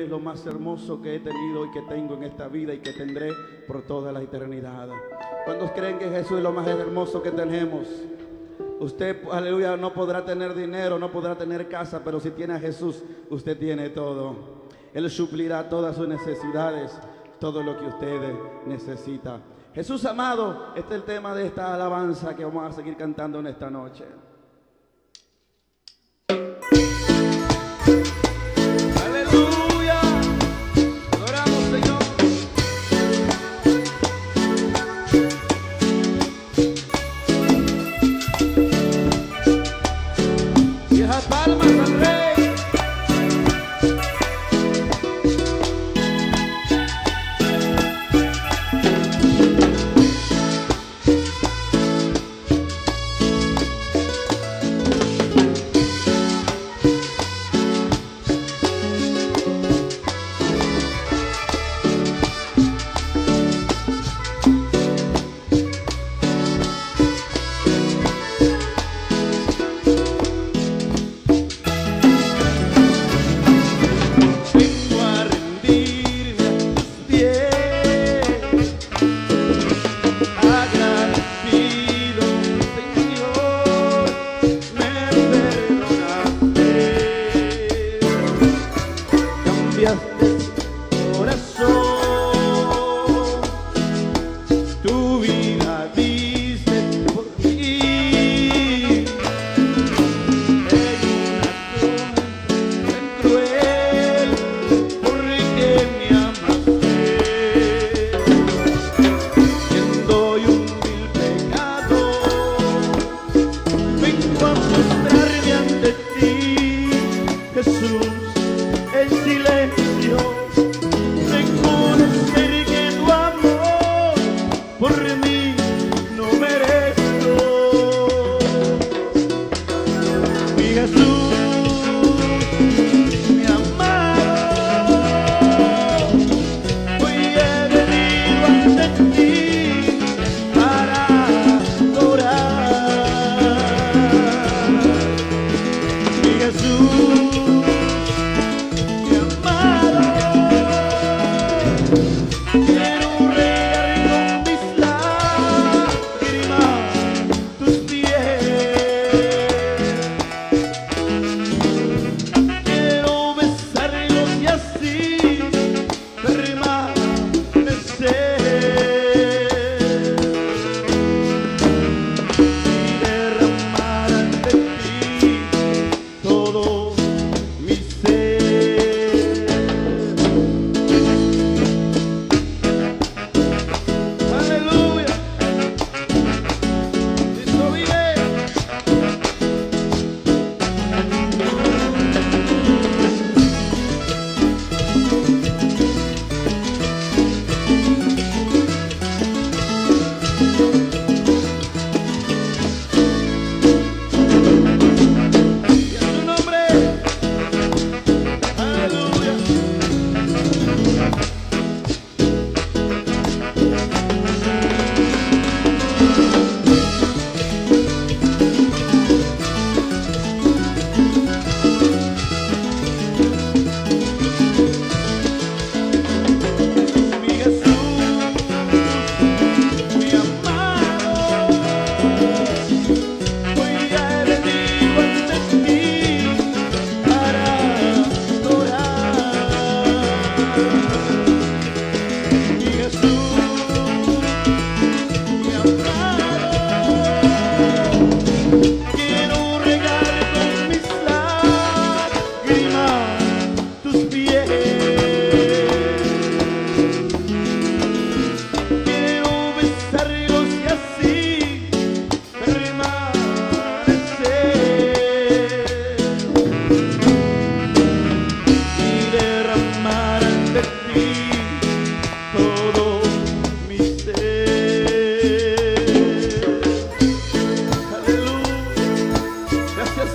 Él es lo más hermoso que he tenido y que tengo en esta vida y que tendré por toda la eternidad. ¿Cuántos creen que Jesús es lo más hermoso que tenemos? Usted, aleluya, no podrá tener dinero, no podrá tener casa, pero si tiene a Jesús, usted tiene todo. Él suplirá todas sus necesidades, todo lo que usted necesita. Jesús amado, este es el tema de esta alabanza que vamos a seguir cantando en esta noche. Yeah.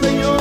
Señor.